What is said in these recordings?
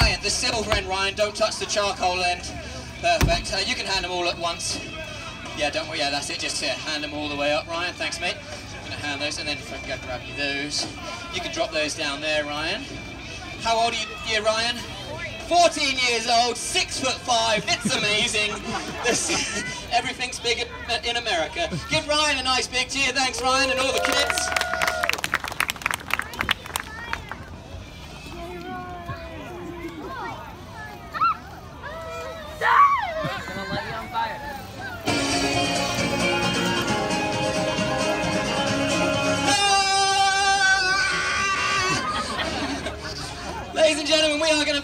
Ryan, the silver end, Ryan. Don't touch the charcoal end. Perfect. Uh, you can hand them all at once. Yeah, don't worry. Yeah, that's it. Just uh, hand them all the way up, Ryan. Thanks, mate. I'm gonna hand those, and then if I can go grab you those, you can drop those down there, Ryan. How old are you, dear Ryan? 14 years old, six foot five. It's amazing. This, everything's big in America. Give Ryan a nice big cheer. Thanks, Ryan, and all the kids.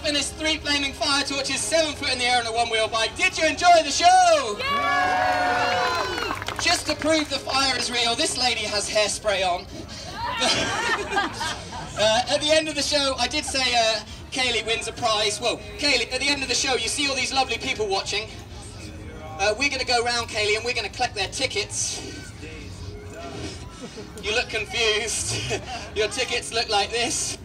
Gentlemen, we are going to finish three flaming fire torches, seven foot in the air on a one-wheel bike. Did you enjoy the show? Just to prove the fire is real, this lady has hairspray on. uh, at the end of the show, I did say uh, Kaylee wins a prize. Well, Kaylee, at the end of the show, you see all these lovely people watching. Uh, we're going to go round, Kaylee, and we're going to collect their tickets. You look confused. Your tickets look like this.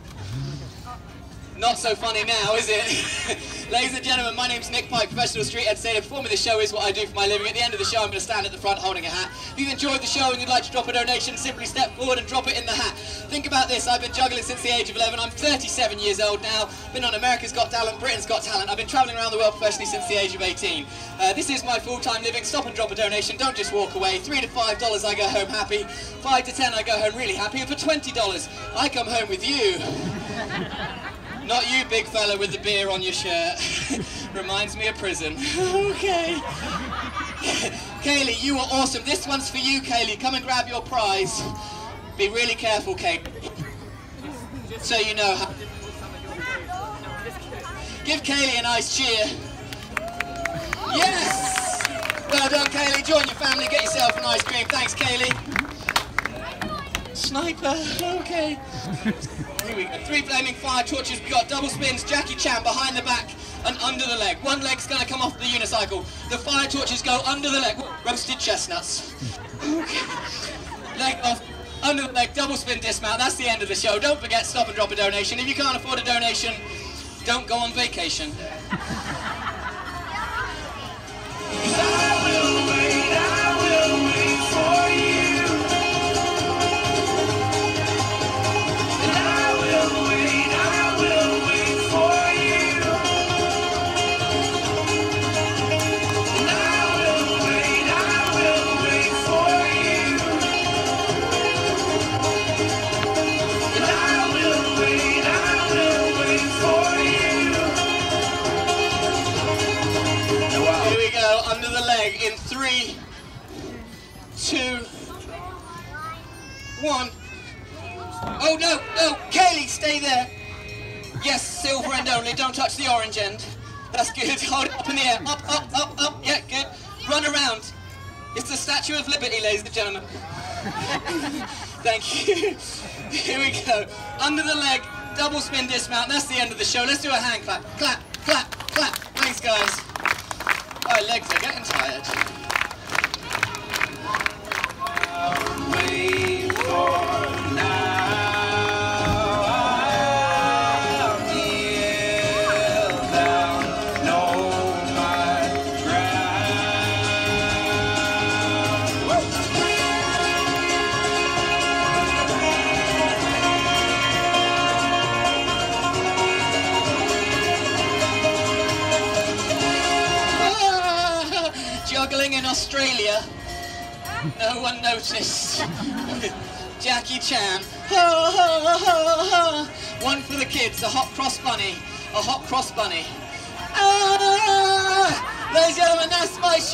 Not so funny now, is it? Ladies and gentlemen, my name's Nick Pike, professional street entertainer. Performing the show is what I do for my living. At the end of the show, I'm going to stand at the front holding a hat. If you've enjoyed the show and you'd like to drop a donation, simply step forward and drop it in the hat. Think about this, I've been juggling since the age of 11. I'm 37 years old now. Been on America's Got Talent, Britain's Got Talent. I've been travelling around the world professionally since the age of 18. Uh, this is my full-time living. Stop and drop a donation. Don't just walk away. Three to five dollars, I go home happy. Five to ten, I go home really happy. And for twenty dollars, I come home with you. Not you, big fella with the beer on your shirt. Reminds me of prison. okay. Kaylee, you were awesome. This one's for you, Kaylee. Come and grab your prize. Be really careful, Kate. So you know. Give Kaylee a nice cheer. Yes! Well done, Kaylee. Join your family, get yourself an ice cream. Thanks, Kaylee. Sniper, okay. Here we go. Three flaming fire torches. We got double spins, Jackie Chan behind the back and under the leg. One leg's gonna come off the unicycle. The fire torches go under the leg. Roasted chestnuts. Okay. Leg off. Under the leg, double spin dismount. That's the end of the show. Don't forget, stop and drop a donation. If you can't afford a donation, don't go on vacation. In three, two, one. Oh no, no, Kaylee, stay there. Yes, silver end only, don't touch the orange end. That's good, hold it up in the air. Up, up, up, up, yeah, good. Run around. It's the Statue of Liberty, ladies and gentlemen. Thank you. Here we go. Under the leg, double spin dismount. That's the end of the show. Let's do a hand clap. Clap, clap. My legs are getting tired. Juggling in Australia. No one noticed. Jackie Chan. One for the kids, a hot cross bunny. A hot cross bunny. Ah! Ladies and gentlemen, that's my show.